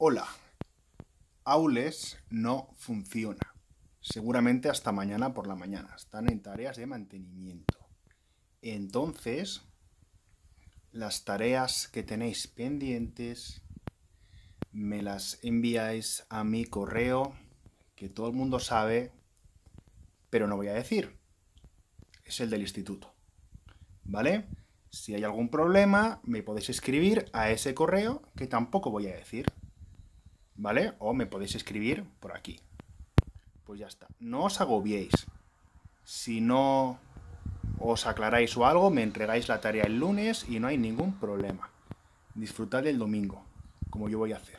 Hola, Aules no funciona. Seguramente hasta mañana por la mañana. Están en tareas de mantenimiento. Entonces, las tareas que tenéis pendientes me las enviáis a mi correo que todo el mundo sabe, pero no voy a decir. Es el del instituto. ¿Vale? Si hay algún problema, me podéis escribir a ese correo que tampoco voy a decir. ¿Vale? O me podéis escribir por aquí. Pues ya está. No os agobiéis. Si no os aclaráis o algo, me entregáis la tarea el lunes y no hay ningún problema. Disfrutad del domingo, como yo voy a hacer.